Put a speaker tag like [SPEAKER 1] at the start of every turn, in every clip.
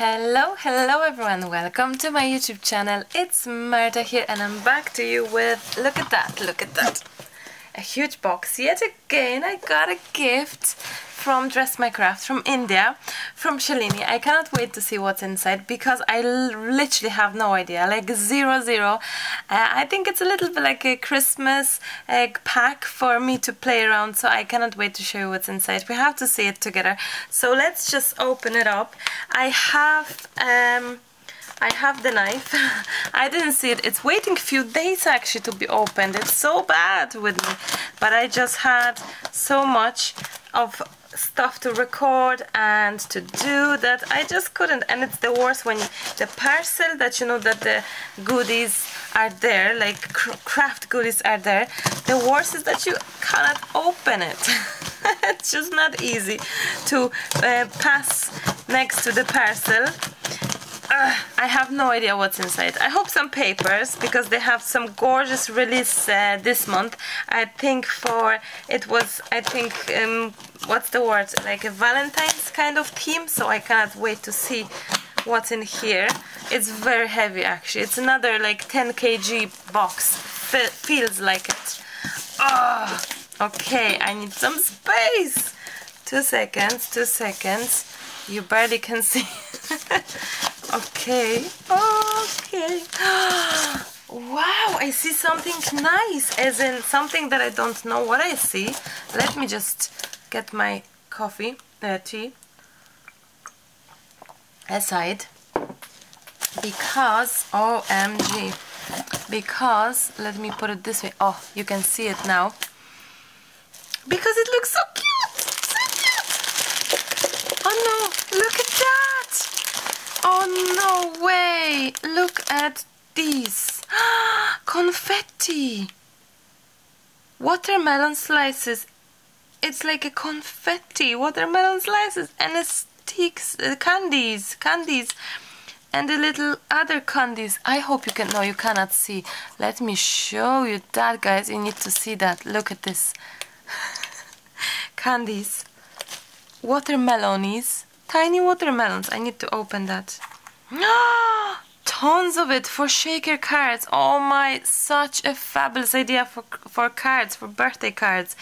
[SPEAKER 1] Hello, hello everyone, welcome to my YouTube channel. It's Marta here and I'm back to you with, look at that, look at that. A huge box. Yet again I got a gift from Dress My Craft from India, from Shalini. I cannot wait to see what's inside because I literally have no idea, like zero zero. Uh, I think it's a little bit like a Christmas egg pack for me to play around so I cannot wait to show you what's inside. We have to see it together. So let's just open it up. I have... Um, I have the knife. I didn't see it. It's waiting a few days actually to be opened. It's so bad with me. But I just had so much of stuff to record and to do that I just couldn't and it's the worst when the parcel that you know that the goodies are there like craft goodies are there the worst is that you cannot open it it's just not easy to uh, pass next to the parcel uh, I have no idea what's inside. I hope some papers because they have some gorgeous release uh, this month. I think for it was I think um, what's the word like a Valentine's kind of theme. So I cannot wait to see what's in here. It's very heavy actually. It's another like 10 kg box. Fe feels like it. Oh, okay. I need some space. Two seconds. Two seconds. You barely can see. Okay. Okay. wow, I see something nice, as in something that I don't know what I see. Let me just get my coffee, uh, tea, aside. Because, OMG, because, let me put it this way. Oh, you can see it now. Because it looks so cute. So cute. Oh no, Oh no way! Look at these! confetti! Watermelon slices. It's like a confetti. Watermelon slices and a sticks, uh, candies, candies, and the little other candies. I hope you can. No, you cannot see. Let me show you that, guys. You need to see that. Look at this. candies, watermelonies Tiny watermelons. I need to open that. Tons of it for shaker cards. Oh my, such a fabulous idea for for cards, for birthday cards,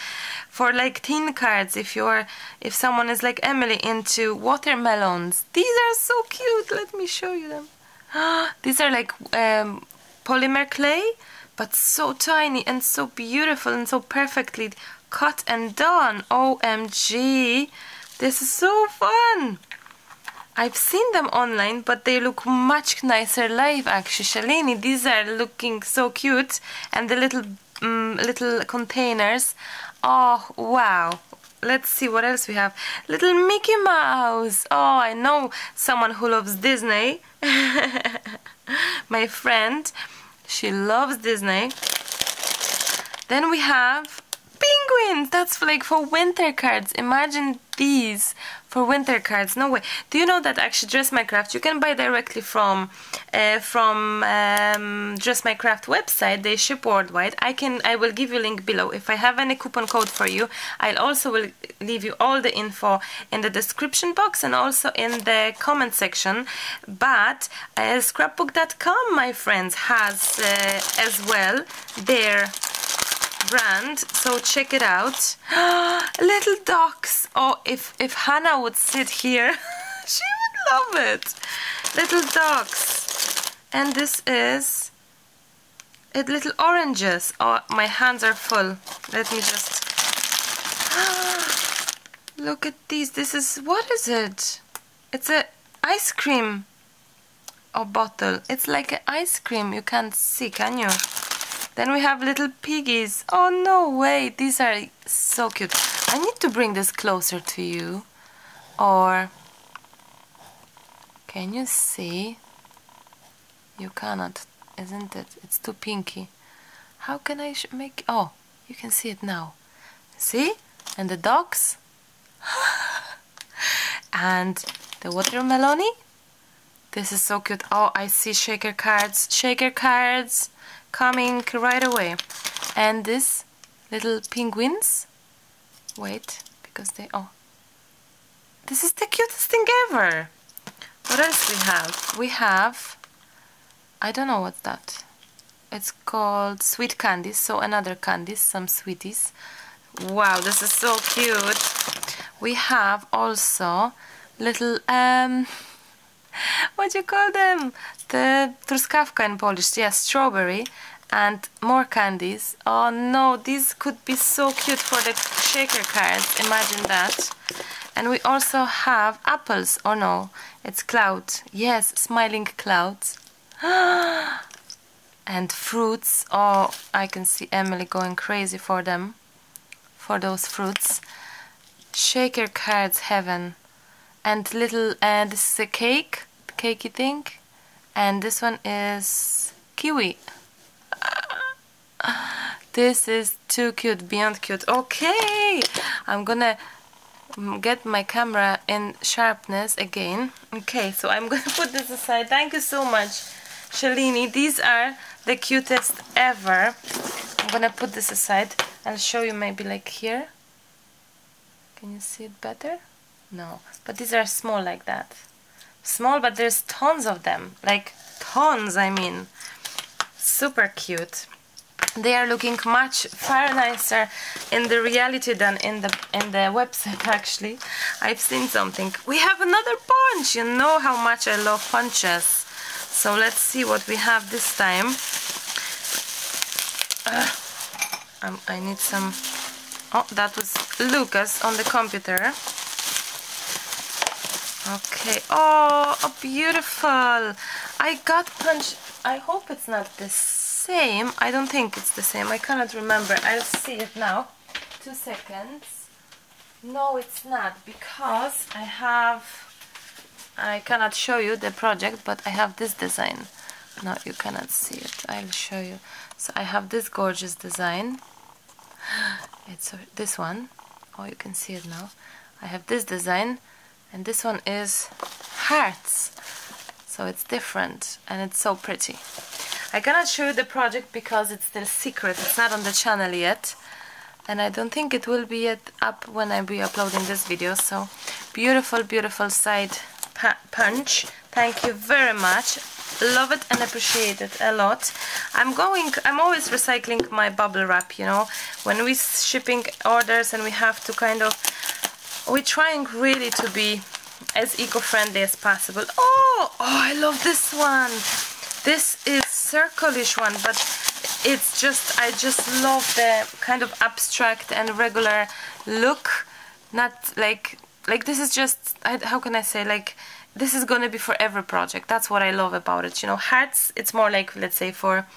[SPEAKER 1] for like teen cards. If you're, if someone is like Emily into watermelons, these are so cute. Let me show you them. These are like um, polymer clay, but so tiny and so beautiful and so perfectly cut and done. OMG. This is so fun! I've seen them online, but they look much nicer live actually. Shalini, these are looking so cute. And the little um, little containers. Oh, wow. Let's see what else we have. Little Mickey Mouse. Oh, I know someone who loves Disney. My friend, she loves Disney. Then we have penguins! That's like for winter cards. Imagine these for winter cards. No way. Do you know that actually Dress My Craft you can buy directly from uh, from um, Dress My Craft website. They ship worldwide. I can I will give you a link below. If I have any coupon code for you, I'll also will leave you all the info in the description box and also in the comment section. But uh, scrapbook.com, my friends, has uh, as well their brand so check it out. Little ducks oh if if Hannah would sit here she would love it. Little ducks and this is it little oranges. Oh my hands are full. Let me just look at these. This is what is it? It's a ice cream or bottle. It's like an ice cream. You can't see can you then we have little piggies. Oh, no way. These are so cute. I need to bring this closer to you. Or, can you see? You cannot, isn't it? It's too pinky. How can I make... Oh, you can see it now. See? And the dogs. and the watermelony. This is so cute. Oh, I see shaker cards. Shaker cards coming right away and this little penguins wait because they oh this is the cutest thing ever What else we have? We have, I don't know what's that. It's called sweet candies, so another candies, some sweeties. Wow, this is so cute. We have also little, um, what do you call them? The truskawka in Polish, yeah, strawberry and more candies. Oh no, these could be so cute for the shaker cards, imagine that. And we also have apples, oh no, it's clouds. Yes, smiling clouds. and fruits. Oh, I can see Emily going crazy for them. For those fruits. Shaker cards heaven. And little, uh, this is a cake, cakey thing. And this one is kiwi. This is too cute, beyond cute. Okay, I'm gonna get my camera in sharpness again. Okay so I'm gonna put this aside. Thank you so much Shalini. These are the cutest ever. I'm gonna put this aside. I'll show you maybe like here. Can you see it better? No but these are small like that small but there's tons of them. Like tons I mean. Super cute. They are looking much far nicer in the reality than in the in the website actually. I've seen something. We have another punch! You know how much I love punches. So let's see what we have this time. Uh, I need some oh that was Lucas on the computer okay oh, oh beautiful I got punch I hope it's not the same. I don't think it's the same. I cannot remember. I'll see it now. Two seconds. No, it's not because I have... I cannot show you the project, but I have this design. No, you cannot see it. I'll show you. So I have this gorgeous design. It's uh, this one. Oh, you can see it now. I have this design, and this one is hearts. So it's different, and it's so pretty. I cannot show you the project because it's still secret, it's not on the channel yet. And I don't think it will be yet up when I be uploading this video. So beautiful beautiful side punch. Thank you very much. Love it and appreciate it a lot. I'm going I'm always recycling my bubble wrap you know. When we shipping orders and we have to kind of we're trying really to be as eco-friendly as possible oh oh I love this one this is circleish one, but it's just, I just love the kind of abstract and regular look. Not like, like this is just, how can I say, like, this is gonna be for every project. That's what I love about it. You know, hearts, it's more like, let's say, for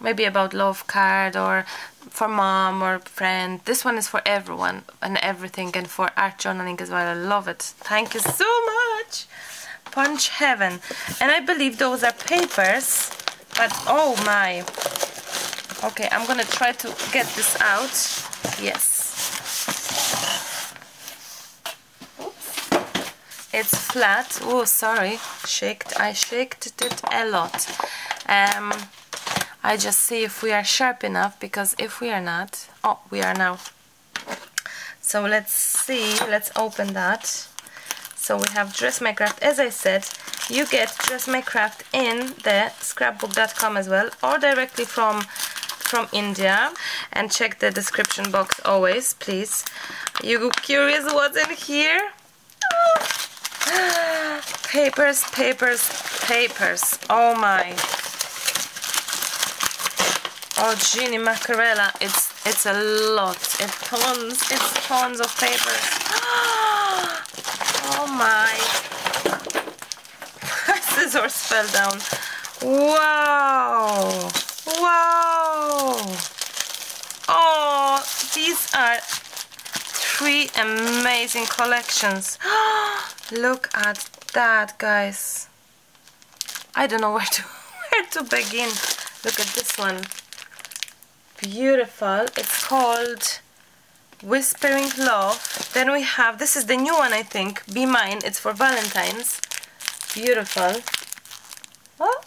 [SPEAKER 1] maybe about love card or for mom or friend. This one is for everyone and everything and for art journaling as well. I love it. Thank you so much. Punch Heaven. And I believe those are papers. But, oh my. Okay, I'm gonna try to get this out. Yes. Oops. It's flat. Oh, sorry. Shaked. I shaked it a lot. Um, I just see if we are sharp enough because if we are not, oh, we are now. So let's see. Let's open that. So we have Dress My Craft. As I said, you get Dress My Craft in the scrapbook.com as well or directly from from India and check the description box always please you curious what's in here papers papers papers oh my oh Ginny Macarella it's it's a lot it's tons it's tons of papers oh my scissors fell down. Wow! Wow! Oh, these are three amazing collections. Look at that, guys. I don't know where to where to begin. Look at this one. Beautiful. It's called Whispering Love. Then we have, this is the new one I think, Be Mine. It's for Valentine's. Beautiful. Well,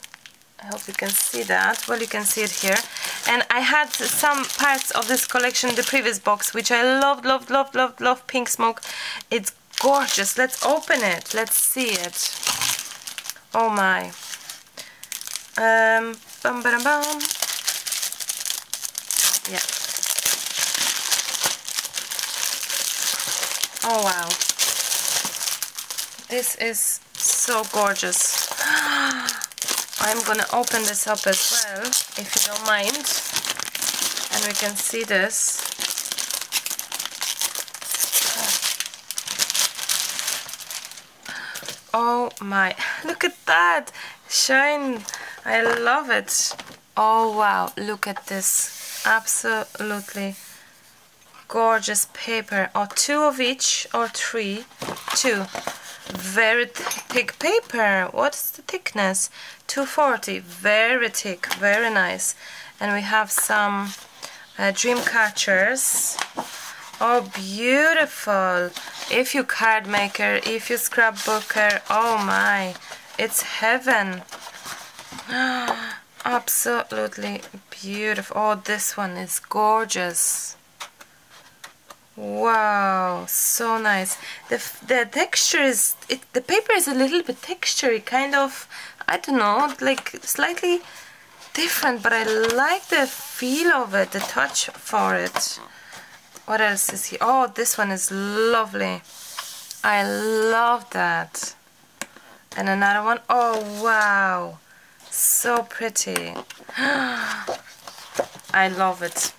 [SPEAKER 1] I hope you can see that. Well, you can see it here. And I had some parts of this collection in the previous box, which I loved, loved, loved, loved, loved Pink Smoke. It's gorgeous. Let's open it. Let's see it. Oh my. Um, bum, bum, bum. Yeah. Oh wow. This is so gorgeous. I'm gonna open this up as well, if you don't mind. And we can see this. Oh my, look at that! Shine, I love it. Oh wow, look at this. Absolutely gorgeous paper. Or two of each, or three. Two. Very thick paper. What's the thickness? 240. Very thick, very nice. And we have some uh, dream catchers. Oh, beautiful. If you card maker, if you scrapbooker, oh my, it's heaven. Absolutely beautiful. Oh, this one is gorgeous. Wow, so nice. The the texture is it. The paper is a little bit textury, kind of. I don't know, like slightly different, but I like the feel of it, the touch for it. What else is here? Oh, this one is lovely. I love that. And another one. Oh, wow. So pretty. I love it.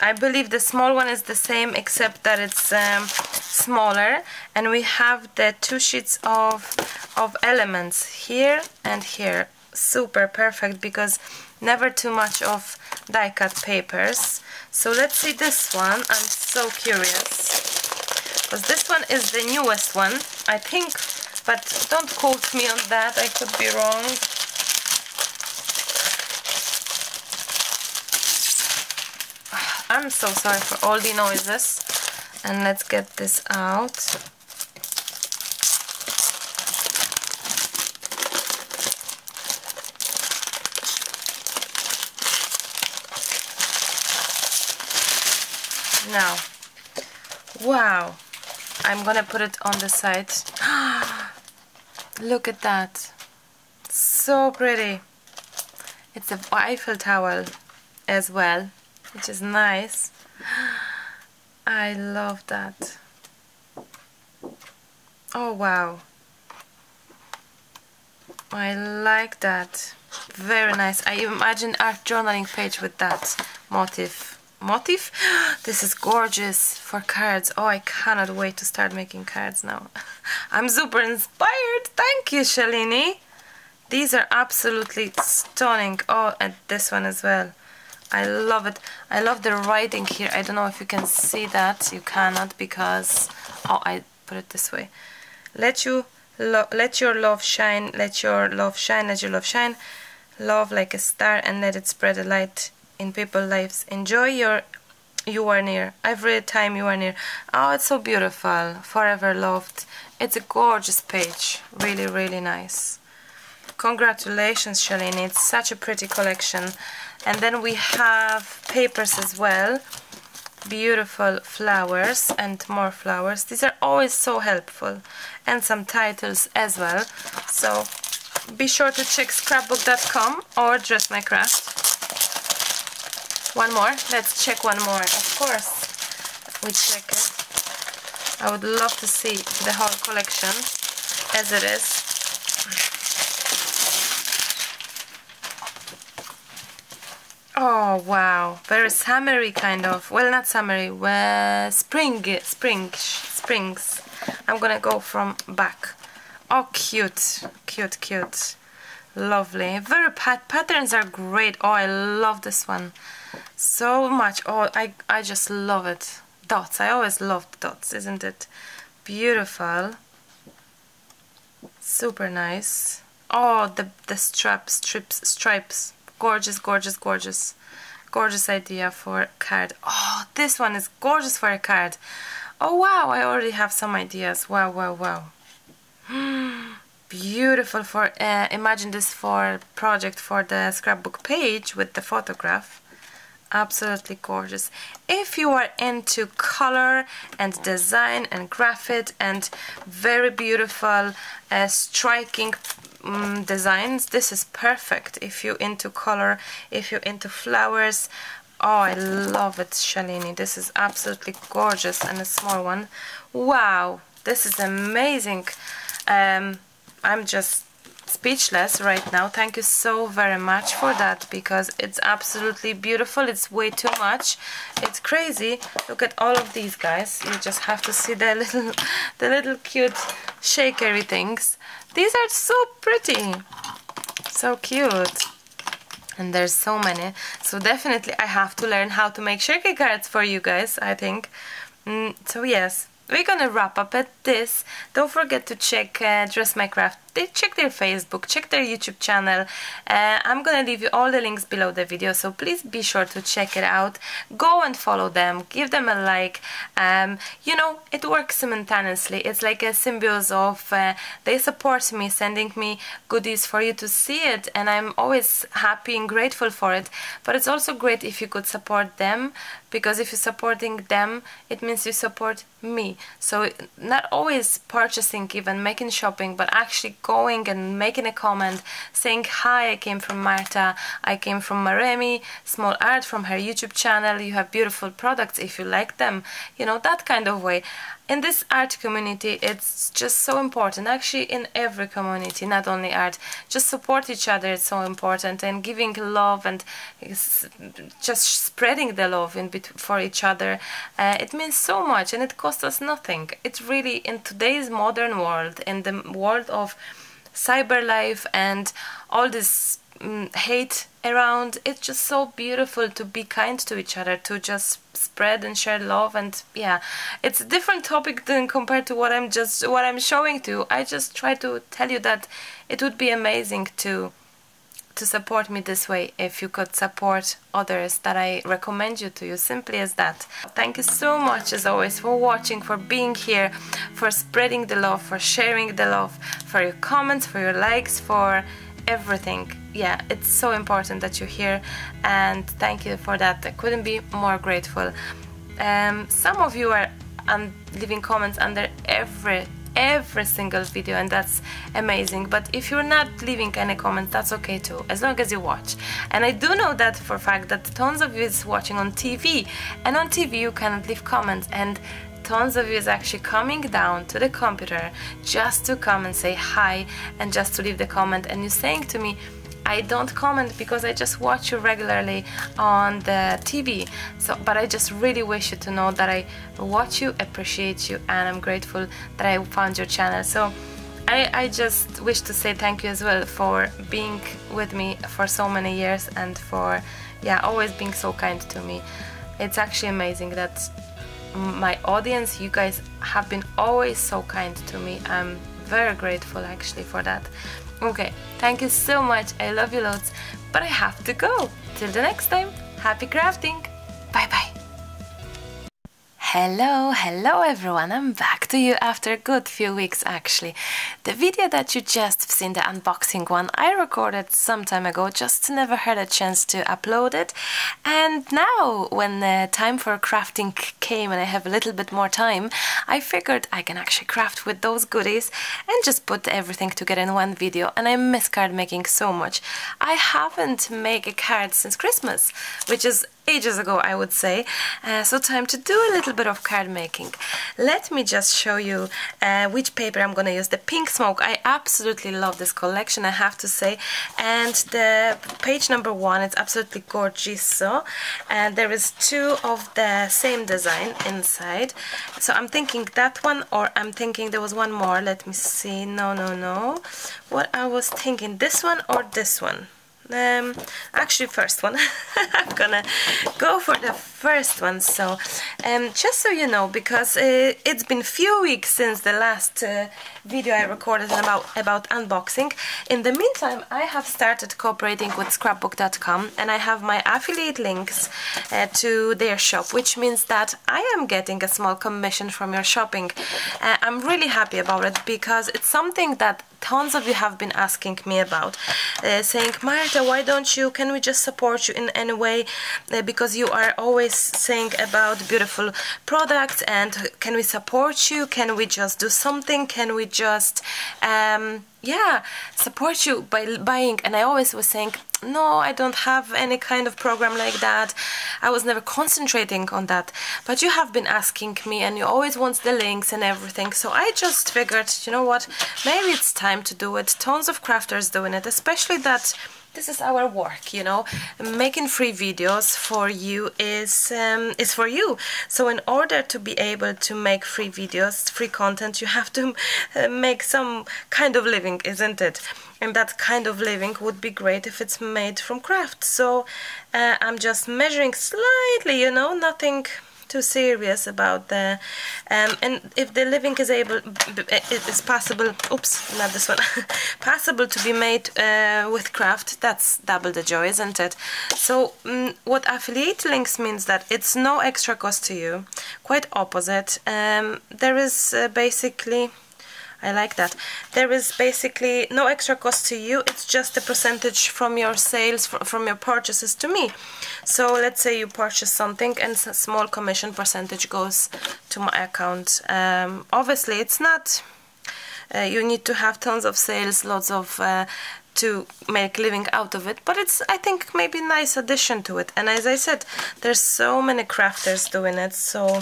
[SPEAKER 1] I believe the small one is the same except that it's um, smaller. And we have the two sheets of of elements here and here. Super perfect because never too much of die cut papers. So let's see this one. I'm so curious. Because this one is the newest one I think. But don't quote me on that. I could be wrong I'm so sorry for all the noises. And let's get this out. Now wow. I'm gonna put it on the side. Look at that. So pretty. It's a Eiffel Tower as well which is nice. I love that. Oh wow. I like that. Very nice. I imagine art journaling page with that motif. Motif? This is gorgeous for cards. Oh, I cannot wait to start making cards now. I'm super inspired. Thank you, Shalini. These are absolutely stunning. Oh, and this one as well. I love it. I love the writing here. I don't know if you can see that. You cannot because... Oh, I put it this way. Let you let your love shine, let your love shine, let your love shine. Love like a star and let it spread a light in people's lives. Enjoy your you are near. Every time you are near. Oh, it's so beautiful. Forever loved. It's a gorgeous page. Really, really nice. Congratulations, Shalini. It's such a pretty collection. And then we have papers as well. Beautiful flowers and more flowers. These are always so helpful. And some titles as well. So be sure to check scrapbook.com or Dress My Craft. One more. Let's check one more. Of course. We check it. I would love to see the whole collection as it is Oh wow, very summery kind of. Well, not summery, well, spring, spring, springs. I'm gonna go from back. Oh, cute, cute, cute. Lovely. Very pat patterns are great. Oh, I love this one so much. Oh, I I just love it. Dots. I always loved dots, isn't it? Beautiful. Super nice. Oh, the the straps, strips, stripes gorgeous gorgeous gorgeous gorgeous idea for a card. Oh this one is gorgeous for a card. Oh wow I already have some ideas. Wow wow wow. Beautiful for uh, imagine this for project for the scrapbook page with the photograph absolutely gorgeous. If you are into color and design and graphite and very beautiful uh, striking um, designs this is perfect. If you're into color if you're into flowers oh I love it Shalini. This is absolutely gorgeous and a small one. Wow this is amazing. Um, I'm just speechless right now. Thank you so very much for that because it's absolutely beautiful. It's way too much. It's crazy. Look at all of these guys. You just have to see the little the little cute shakery things. These are so pretty. So cute. And there's so many. So definitely I have to learn how to make shaker cards for you guys I think. Mm, so yes we're gonna wrap up at this. Don't forget to check uh, Dress My Craft. They check their Facebook, check their YouTube channel. Uh, I'm gonna leave you all the links below the video, so please be sure to check it out. Go and follow them, give them a like. Um, you know, it works simultaneously. It's like a symbiosis of uh, they support me, sending me goodies for you to see it, and I'm always happy and grateful for it. But it's also great if you could support them because if you're supporting them it means you support me so not always purchasing even making shopping but actually going and making a comment saying hi I came from Marta. I came from Maremi small art from her YouTube channel. You have beautiful products if you like them. You know that kind of way in this art community it's just so important actually in every community not only art just support each other it's so important and giving love and just spreading the love in for each other uh, it means so much and it costs us nothing. It's really in today's modern world in the world of cyber life and all this Mm, hate around. It's just so beautiful to be kind to each other to just spread and share love and yeah. It's a different topic than compared to what i'm just what i'm showing to you. i just try to tell you that it would be amazing to to support me this way if you could support others that I recommend you to. You simply as that. Thank you so much as always for watching for being here for spreading the love for sharing the love for your comments for your likes for everything. Yeah it's so important that you're here and thank you for that. I couldn't be more grateful. Um, some of you are leaving comments under every every single video and that's amazing. But if you're not leaving any comments that's okay too as long as you watch. And I do know that for fact that tons of you is watching on TV and on TV you cannot leave comments. And tons of you is actually coming down to the computer just to come and say hi and just to leave the comment. And you're saying to me I don't comment because I just watch you regularly on the TV so but I just really wish you to know that I watch you appreciate you and I'm grateful that I found your channel. So I, I just wish to say thank you as well for being with me for so many years and for yeah always being so kind to me. It's actually amazing that my audience you guys have been always so kind to me. I'm very grateful actually for that. Okay thank you so much. I love you loads. But I have to go. Till the next time. Happy crafting. Bye bye. Hello, hello everyone, I'm back to you after a good few weeks actually. The video that you just seen, the unboxing one, I recorded some time ago, just never had a chance to upload it. And now, when the time for crafting came and I have a little bit more time, I figured I can actually craft with those goodies and just put everything together in one video. And I miss card making so much. I haven't made a card since Christmas, which is ages ago I would say. Uh, so time to do a little bit of card making. Let me just show you uh, which paper I'm gonna use. The pink smoke. I absolutely love this collection I have to say. And the page number one it's absolutely gorgeous so. And there is two of the same design inside. So I'm thinking that one or I'm thinking there was one more. Let me see. No no no. What I was thinking this one or this one um, actually first one. I'm gonna go for the first one so um, just so you know because uh, it's been few weeks since the last uh, video I recorded about, about unboxing. In the meantime I have started cooperating with scrapbook.com and I have my affiliate links uh, to their shop which means that I am getting a small commission from your shopping. Uh, I'm really happy about it because it's something that tons of you have been asking me about uh, saying Marta why don't you can we just support you in any way? Uh, because you are always saying about beautiful products and can we support you? Can we just do something? Can we just um, yeah support you by buying. And I always was saying no I don't have any kind of program like that. I was never concentrating on that. But you have been asking me and you always want the links and everything. So I just figured you know what? Maybe it's time to do it. Tons of crafters doing it especially that this is our work you know. Making free videos for you is um, is for you. So in order to be able to make free videos free content you have to uh, make some kind of living isn't it? And that kind of living would be great if it's made from craft. So uh, I'm just measuring slightly you know nothing too serious about the um, and if the living is able it is possible oops not this one possible to be made uh, with craft that's double the joy isn't it? So um, what affiliate links means that it's no extra cost to you quite opposite. Um, there is uh, basically I like that. There is basically no extra cost to you, it's just a percentage from your sales, from your purchases to me. So let's say you purchase something and a small commission percentage goes to my account. Um, obviously it's not, uh, you need to have tons of sales, lots of uh, to make living out of it but it's I think maybe nice addition to it and as I said there's so many crafters doing it so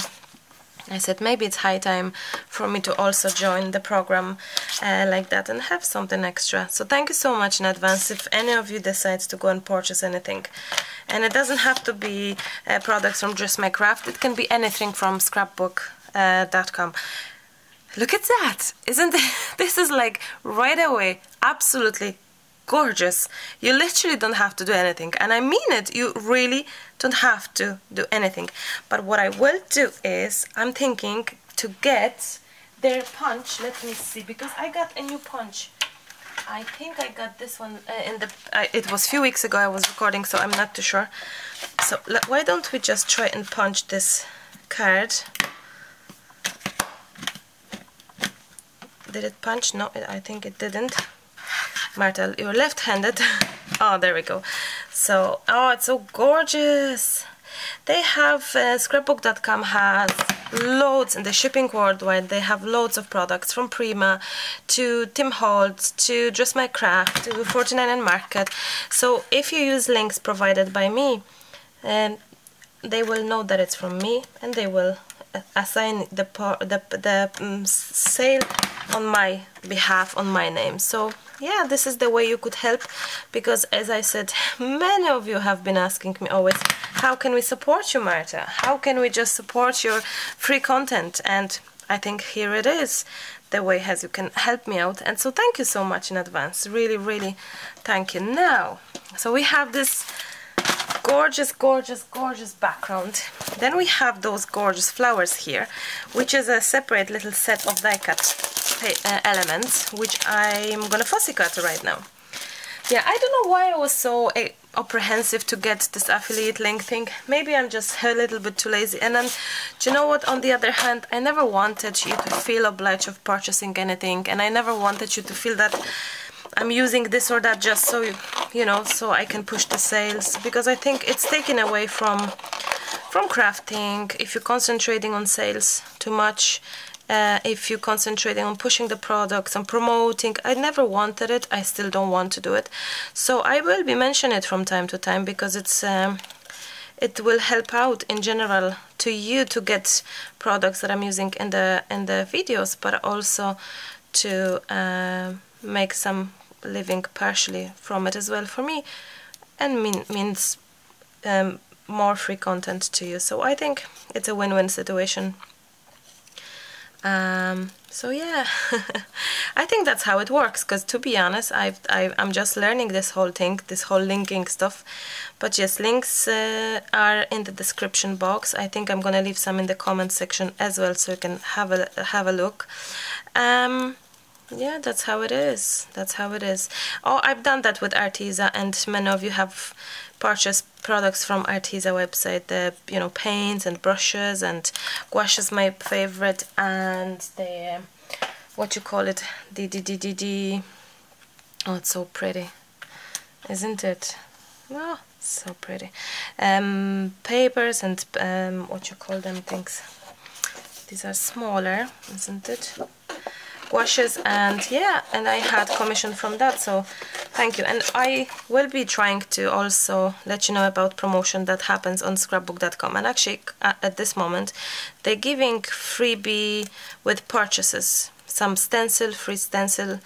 [SPEAKER 1] I said maybe it's high time for me to also join the program uh, like that and have something extra. So thank you so much in advance if any of you decides to go and purchase anything. And it doesn't have to be uh, products from Dress My Craft, it can be anything from scrapbook.com. Uh, Look at that! Isn't it? This is like right away, absolutely gorgeous. You literally don't have to do anything. And I mean it, you really don't have to do anything. But what I will do is, I'm thinking to get their punch. Let me see, because I got a new punch. I think I got this one uh, in the... Uh, it was a few weeks ago I was recording, so I'm not too sure. So why don't we just try and punch this card. Did it punch? No, I think it didn't. Marta, you're left-handed. oh, there we go. So, oh, it's so gorgeous. They have, uh, scrapbook.com has loads in the shipping worldwide. They have loads of products from Prima to Tim Holtz to Dress My Craft to 49 and Market. So if you use links provided by me, um, they will know that it's from me and they will assign the the the um, sale on my behalf on my name so yeah this is the way you could help because as I said many of you have been asking me always how can we support you Marta? How can we just support your free content? And I think here it is the way as you can help me out. And so thank you so much in advance. Really really thank you. Now so we have this gorgeous, gorgeous, gorgeous background. Then we have those gorgeous flowers here, which is a separate little set of die cut uh, elements, which I'm gonna fussy cut right now. Yeah, I don't know why I was so uh, apprehensive to get this affiliate link thing. Maybe I'm just a little bit too lazy. And then, do you know what? On the other hand, I never wanted you to feel obliged of purchasing anything, and I never wanted you to feel that I'm using this or that just so you, you know so I can push the sales because I think it's taken away from from crafting if you're concentrating on sales too much uh, if you're concentrating on pushing the products and promoting I never wanted it. I still don't want to do it. So I will be mentioning it from time to time because it's um, it will help out in general to you to get products that I'm using in the in the videos but also to uh, make some living partially from it as well for me and mean, means um, more free content to you. So I think it's a win-win situation um, so yeah. I think that's how it works because to be honest I've, I, am just learning this whole thing this whole linking stuff. But yes links uh, are in the description box. I think I'm gonna leave some in the comment section as well so you can have a have a look. Um, yeah that's how it is. That's how it is. Oh I've done that with Arteza and many of you have purchased products from Arteza website. The you know paints and brushes and gouache is my favorite and the what you call it? The the the the, the oh it's so pretty isn't it? Oh so pretty. Um, papers and um, what you call them things. These are smaller isn't it washes and yeah and I had commission from that so thank you. And I will be trying to also let you know about promotion that happens on scrapbook.com and actually at this moment they're giving freebie with purchases. Some stencil free stencil.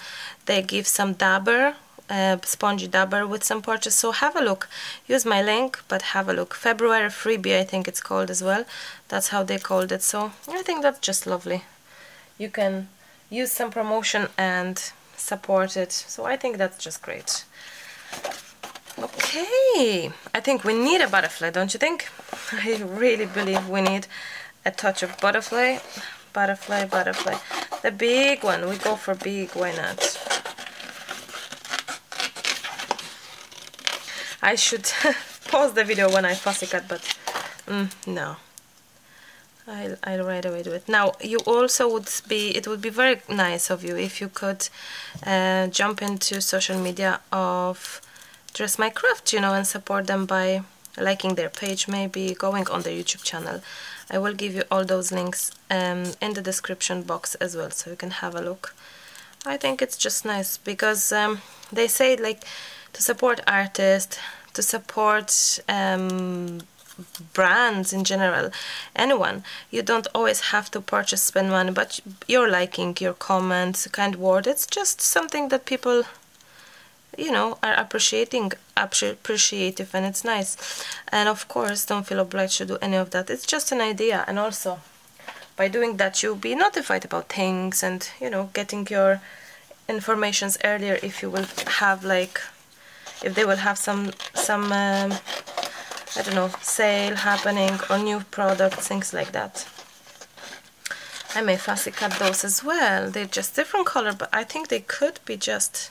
[SPEAKER 1] They give some dabber uh, spongy dabber with some purchase. So have a look. Use my link but have a look. February freebie I think it's called as well. That's how they called it. So I think that's just lovely. You can use some promotion and support it. So I think that's just great. Okay I think we need a butterfly don't you think? I really believe we need a touch of butterfly. Butterfly butterfly. The big one we go for big why not? I should pause the video when I fussy cut but mm, no I'll, I'll right away do it. Now, you also would be, it would be very nice of you if you could uh, jump into social media of Dress My Craft, you know, and support them by liking their page, maybe going on their YouTube channel. I will give you all those links um, in the description box as well, so you can have a look. I think it's just nice because um, they say like to support artists, to support um, brands in general. Anyone. You don't always have to purchase spend money but your liking your comments kind word it's just something that people you know are appreciating appreciative and it's nice. And of course don't feel obliged to do any of that. It's just an idea. And also by doing that you'll be notified about things and you know getting your informations earlier if you will have like if they will have some some um, I don't know, sale happening or new product, things like that. I may fussy cut those as well. They're just different color, but I think they could be just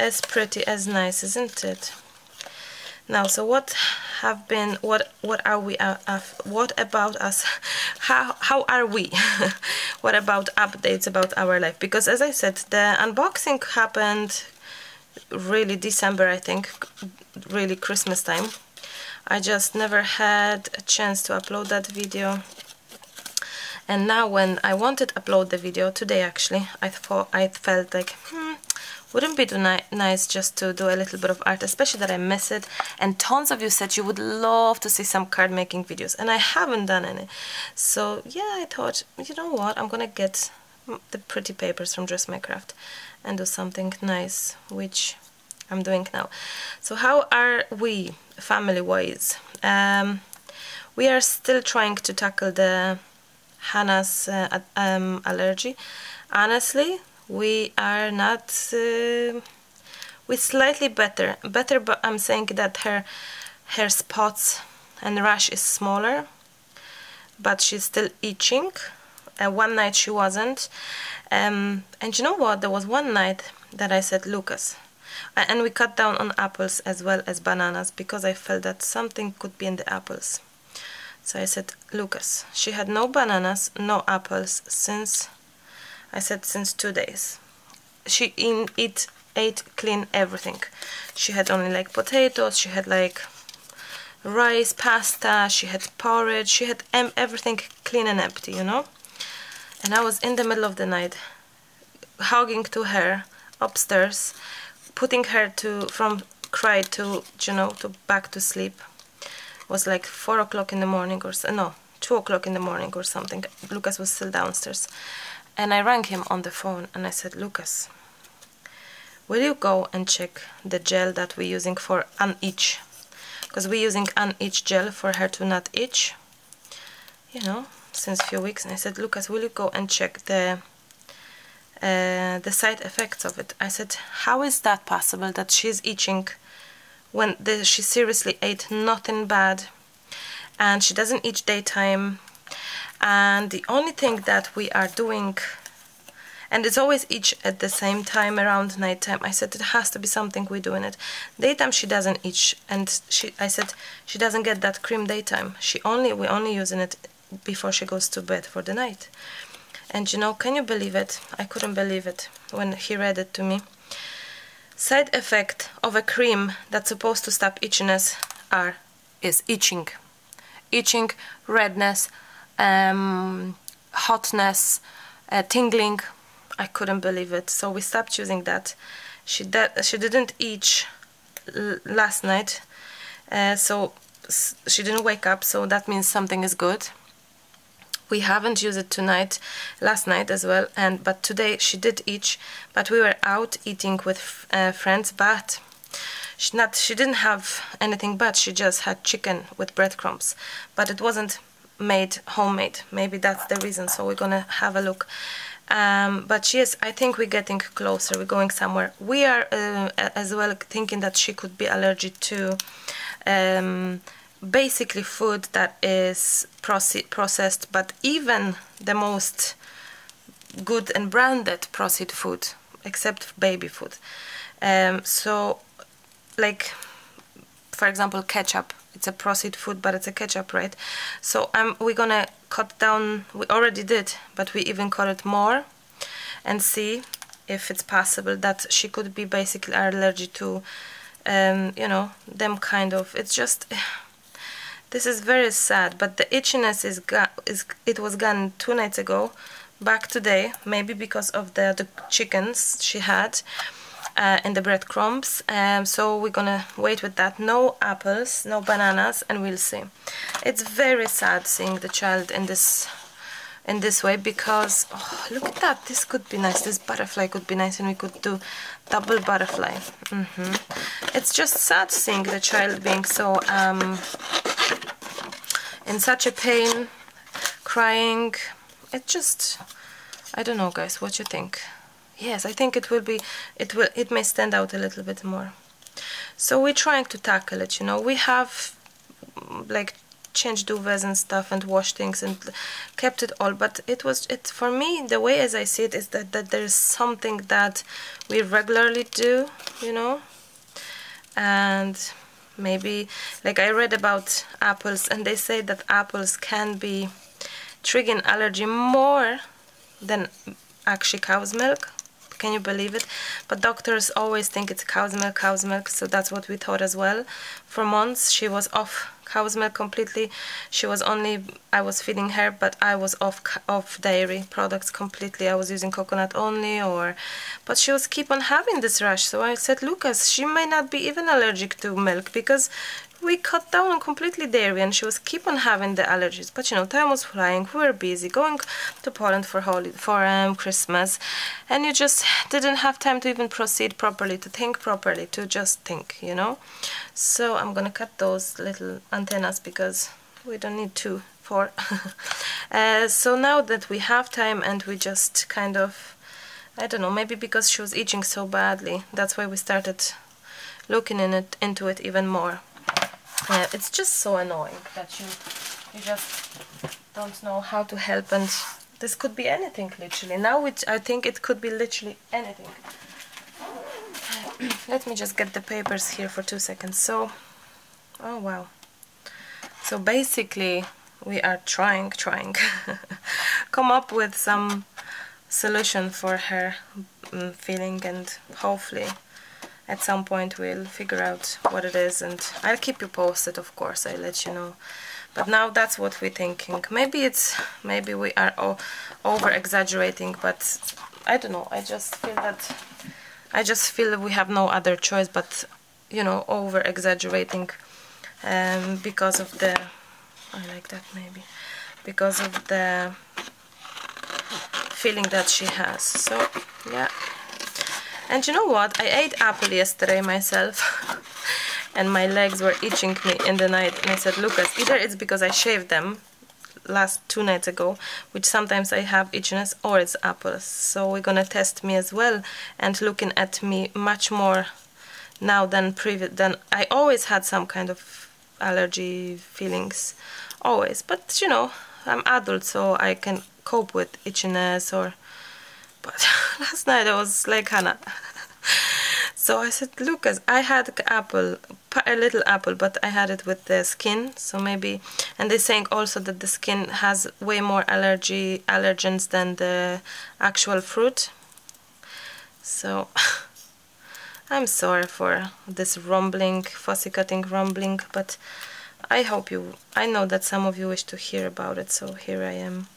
[SPEAKER 1] as pretty as nice, isn't it? Now, so what have been, what what are we, uh, uh, what about us, how, how are we? what about updates about our life? Because as I said, the unboxing happened really December, I think, really Christmas time. I just never had a chance to upload that video. And now when I wanted to upload the video today actually I thought I felt like hmm wouldn't be too ni nice just to do a little bit of art especially that I miss it. And tons of you said you would love to see some card making videos and I haven't done any. So yeah I thought you know what? I'm gonna get the pretty papers from Dress My Craft and do something nice which I'm doing now. So how are we family-wise? Um, we are still trying to tackle the Hannah's uh, um, allergy. Honestly, we are not... Uh, we're slightly better. Better, but I'm saying that her, her spots and rash is smaller, but she's still itching. Uh, one night she wasn't. Um, and you know what? There was one night that I said, Lucas, and we cut down on apples as well as bananas because I felt that something could be in the apples. So I said Lucas she had no bananas no apples since I said since two days. She in it ate clean everything. She had only like potatoes she had like rice pasta she had porridge she had everything clean and empty you know? And I was in the middle of the night hugging to her upstairs putting her to from cry to you know to back to sleep was like four o'clock in the morning or no two o'clock in the morning or something. Lucas was still downstairs. And I rang him on the phone and I said Lucas will you go and check the gel that we're using for an itch? Because we're using an itch gel for her to not itch you know since a few weeks. And I said Lucas will you go and check the uh, the side effects of it. I said, how is that possible that she's itching when the, she seriously ate nothing bad and she doesn't itch daytime and the only thing that we are doing and it's always itch at the same time around nighttime. I said it has to be something we do in it. Daytime she doesn't itch and she I said she doesn't get that cream daytime. She only we only using it before she goes to bed for the night and you know can you believe it? I couldn't believe it when he read it to me. Side effect of a cream that's supposed to stop itchiness are is itching. Itching redness um, hotness uh, tingling. I couldn't believe it. So we stopped using that. She did she didn't itch last night. Uh, so she didn't wake up so that means something is good we haven't used it tonight last night as well and but today she did eat but we were out eating with uh, friends but she not she didn't have anything but she just had chicken with breadcrumbs. But it wasn't made homemade. Maybe that's the reason so we're gonna have a look. Um, but yes I think we're getting closer. We're going somewhere. We are uh, as well thinking that she could be allergic to um, basically food that is processed but even the most good and branded processed food except baby food. Um, so like for example ketchup. It's a processed food but it's a ketchup right? So um, we're gonna cut down we already did but we even cut it more and see if it's possible that she could be basically allergic to um, you know them kind of it's just this is very sad but the itchiness is, is it was gone two nights ago back today maybe because of the, the chickens she had uh, and the breadcrumbs. Um, so we're gonna wait with that. No apples no bananas and we'll see. It's very sad seeing the child in this in this way because oh, look at that. This could be nice. This butterfly could be nice and we could do double butterfly. Mm -hmm. it's just sad seeing the child being so um, in such a pain crying. It just I don't know guys what you think? Yes I think it will be it will it may stand out a little bit more. So we're trying to tackle it you know. We have like changed duvets and stuff and washed things and kept it all but it was it for me the way as I see it is that, that there's something that we regularly do you know and maybe like I read about apples and they say that apples can be triggering allergy more than actually cow's milk can you believe it? But doctors always think it's cow's milk, cow's milk, so that's what we thought as well. For months she was off cow's milk completely. She was only, I was feeding her, but I was off off dairy products completely. I was using coconut only, or, but she was keep on having this rash. So I said, Lucas, she may not be even allergic to milk because we cut down on completely dairy and she was keep on having the allergies. But you know time was flying. We were busy going to Poland for for um, Christmas. And you just didn't have time to even proceed properly to think properly to just think you know? So I'm gonna cut those little antennas because we don't need two four uh, so now that we have time and we just kind of I don't know maybe because she was itching so badly that's why we started looking in it into it even more it's just so annoying that you you just don't know how to help and this could be anything literally. Now which I think it could be literally anything. Let me just get the papers here for two seconds. So oh wow. So basically we are trying trying come up with some solution for her um, feeling and hopefully at some point we'll figure out what it is and I'll keep you posted of course I'll let you know. But now that's what we're thinking. Maybe it's maybe we are over exaggerating but I don't know I just feel that I just feel that we have no other choice but you know over exaggerating um, because of the I like that maybe because of the feeling that she has. So yeah and you know what? I ate apple yesterday myself. and my legs were itching me in the night. And I said, Lucas, either it's because I shaved them last two nights ago, which sometimes I have itchiness, or it's apples. So we're gonna test me as well and looking at me much more now than previous. Than I always had some kind of allergy feelings, always. But you know, I'm adult, so I can cope with itchiness or but last night I was like Hannah So I said, Lucas, I had apple, a little apple, but I had it with the skin, so maybe, and they're saying also that the skin has way more allergy, allergens than the actual fruit. So, I'm sorry for this rumbling, fussy cutting rumbling, but I hope you, I know that some of you wish to hear about it, so here I am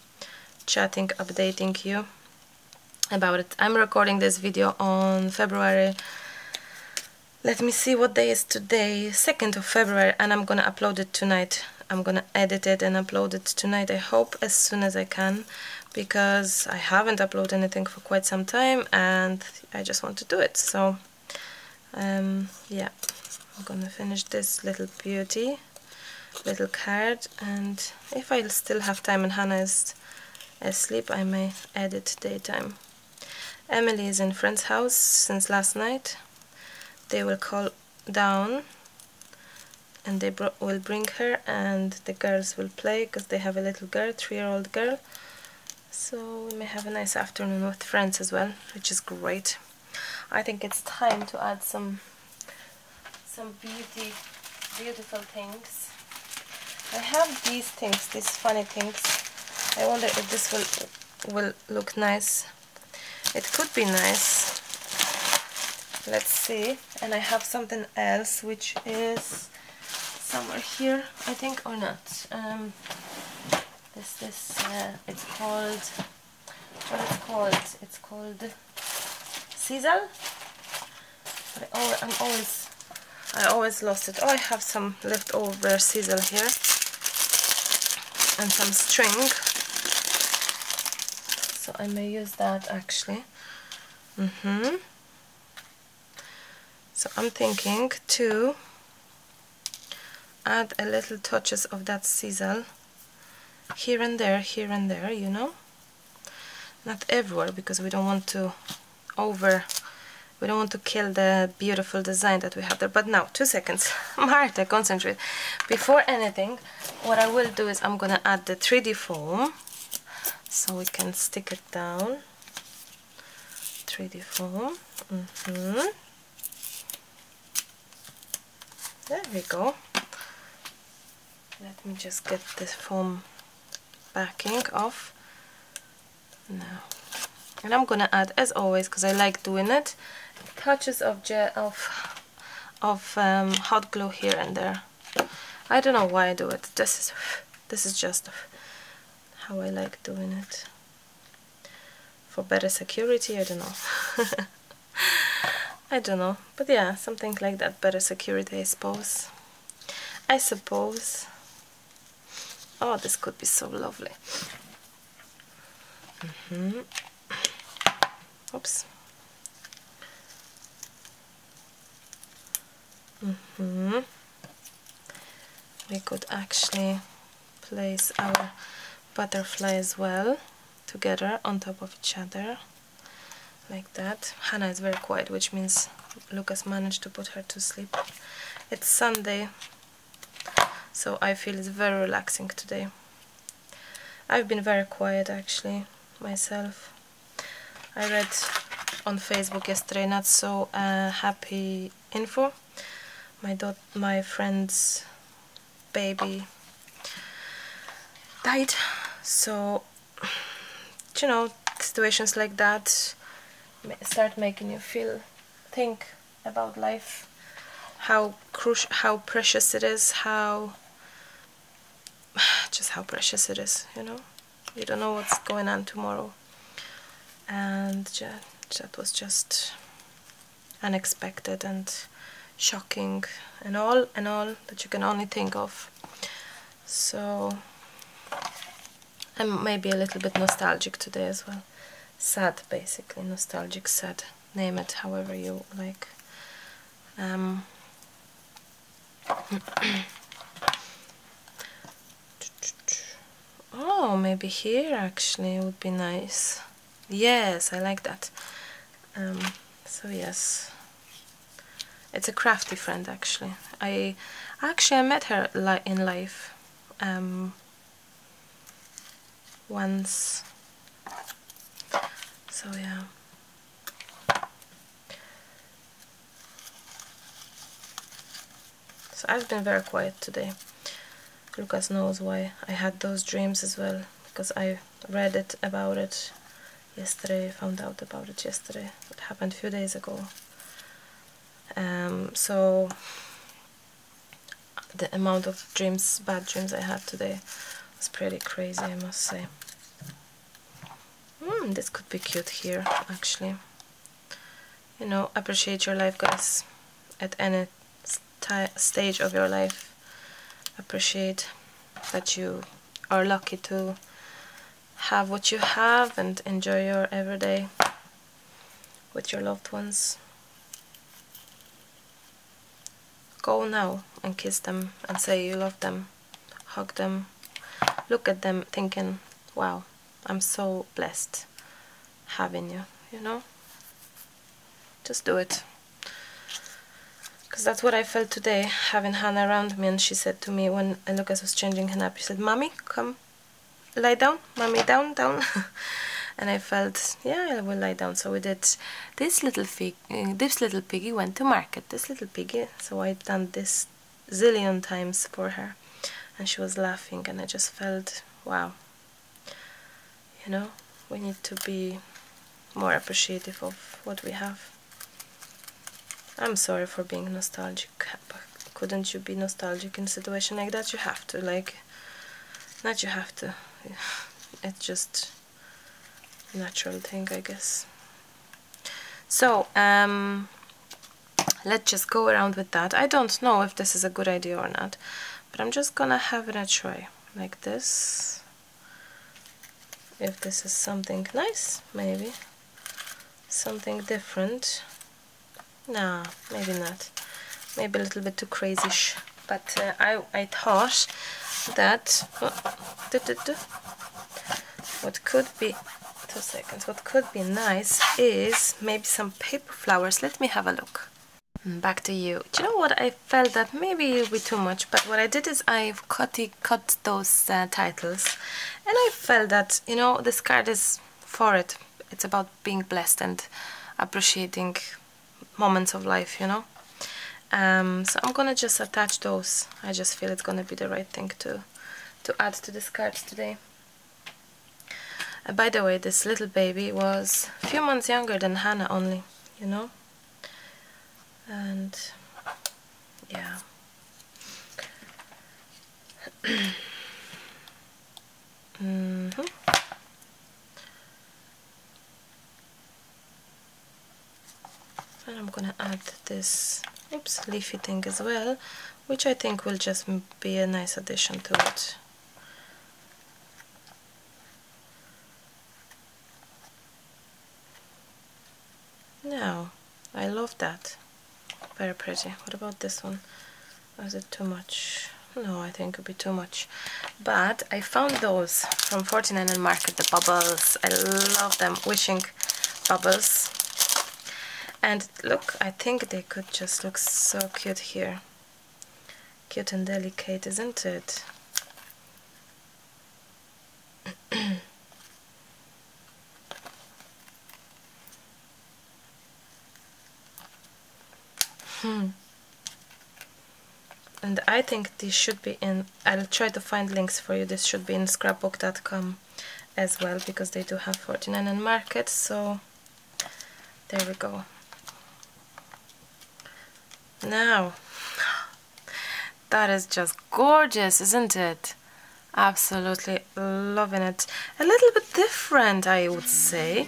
[SPEAKER 1] chatting, updating you about it. I'm recording this video on February let me see what day is today 2nd of February and I'm gonna upload it tonight. I'm gonna edit it and upload it tonight I hope as soon as I can because I haven't uploaded anything for quite some time and I just want to do it so um, yeah. I'm gonna finish this little beauty little card and if I still have time and Hannah is asleep I may edit daytime Emily is in friend's house since last night they will call down and they will bring her and the girls will play because they have a little girl, three-year-old girl. So we may have a nice afternoon with friends as well, which is great. I think it's time to add some some beauty, beautiful things. I have these things, these funny things. I wonder if this will will look nice. It could be nice. Let's see. And I have something else which is somewhere here I think or not. Um, this this uh, it's called what it's called? It's called Sizzle? I, I'm always I always lost it. Oh I have some leftover Sizzle here and some string I may use that actually. Mm-hmm. So I'm thinking to add a little touches of that sizzle here and there, here and there, you know? Not everywhere because we don't want to over we don't want to kill the beautiful design that we have there. But now two seconds. Marta concentrate. Before anything what I will do is I'm gonna add the 3d foam so we can stick it down 3d foam mm -hmm. There we go. Let me just get this foam backing off. Now. And I'm gonna add, as always, because I like doing it, touches of gel of of um, hot glue here and there. I don't know why I do it. This is this is just how I like doing it. For better security, I don't know. I don't know, but yeah, something like that, better security I suppose. I suppose. Oh, this could be so lovely. Mm -hmm. Oops. Mm -hmm. We could actually place our butterfly as well together on top of each other like that. Hannah is very quiet, which means Lucas managed to put her to sleep. It's Sunday, so I feel it's very relaxing today. I've been very quiet actually, myself. I read on Facebook yesterday not so uh, happy info. My dot my friend's baby died, so you know situations like that start making you feel think about life how crucial how precious it is how just how precious it is you know? You don't know what's going on tomorrow. And that was just unexpected and shocking and all and all that you can only think of. So I'm maybe a little bit nostalgic today as well. Sad basically. Nostalgic sad. Name it however you like. Um, oh maybe here actually would be nice. Yes I like that. Um, so yes. It's a crafty friend actually. I actually I met her li in life um, once so yeah. So I've been very quiet today. Lucas knows why I had those dreams as well because I read it about it yesterday found out about it yesterday. It happened a few days ago. Um, so the amount of dreams bad dreams I had today was pretty crazy I must say mm, this could be cute here actually. You know appreciate your life guys at any stage of your life. Appreciate that you are lucky to have what you have and enjoy your everyday with your loved ones. Go now and kiss them and say you love them. Hug them. Look at them thinking wow I'm so blessed having you you know? Just do it. Because that's what I felt today having Hannah around me and she said to me when Lucas was changing her nap she said mommy come lie down mommy down down. And I felt yeah I will lie down. So we did. This little fig uh, this little piggy went to market this little piggy. So I done this zillion times for her. And she was laughing and I just felt wow you know? We need to be more appreciative of what we have. I'm sorry for being nostalgic but couldn't you be nostalgic in a situation like that? You have to like not you have to. It's just natural thing I guess. So um let's just go around with that. I don't know if this is a good idea or not but I'm just gonna have it a try like this if this is something nice maybe. Something different. No maybe not. Maybe a little bit too crazy but uh, I, I thought that oh, what could be two seconds. What could be nice is maybe some paper flowers. Let me have a look back to you. Do you know what? I felt that maybe it'll be too much but what I did is I've cut, cut those uh, titles. And I felt that you know this card is for it. It's about being blessed and appreciating moments of life you know? Um, so I'm gonna just attach those. I just feel it's gonna be the right thing to to add to this card today. Uh, by the way this little baby was a few months younger than Hannah only you know and yeah. Mm -hmm. and I'm gonna add this oops leafy thing as well which I think will just be a nice addition to it. Now I love that very pretty. What about this one? Is it too much? No I think it would be too much. But I found those from 49 and Market the bubbles. I love them. Wishing bubbles. And look I think they could just look so cute here. Cute and delicate isn't it Hmm. and I think this should be in I'll try to find links for you this should be in scrapbook.com as well because they do have 49 and market so there we go now, that is just gorgeous, isn't it? Absolutely loving it. A little bit different, I would say.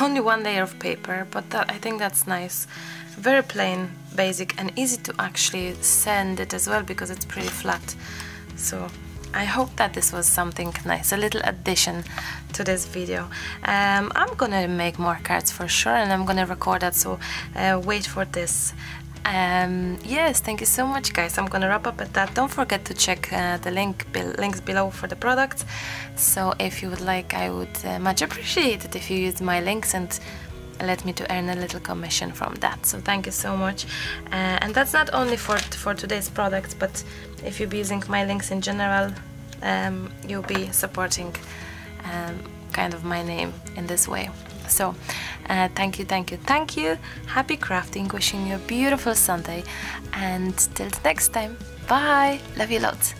[SPEAKER 1] Only one layer of paper, but that, think that's nice. Very plain, basic, and easy to actually send it as well because it's pretty flat. So I hope that this was something nice, a little addition to this video. Um, I'm gonna make more cards for sure and I'm gonna record that, so uh, wait for this um, yes thank you so much guys i'm gonna wrap up at that don't forget to check uh, the link be links below for the products so if you would like i would uh, much appreciate it if you use my links and let me to earn a little commission from that so thank you so much uh, and that's not only for for today's products but if you'll be using my links in general um, you'll be supporting um, kind of my name in this way So, uh, thank you, thank you, thank you. Happy crafting, wishing you a beautiful Sunday, and till next time, bye. Love you lots.